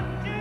One, two.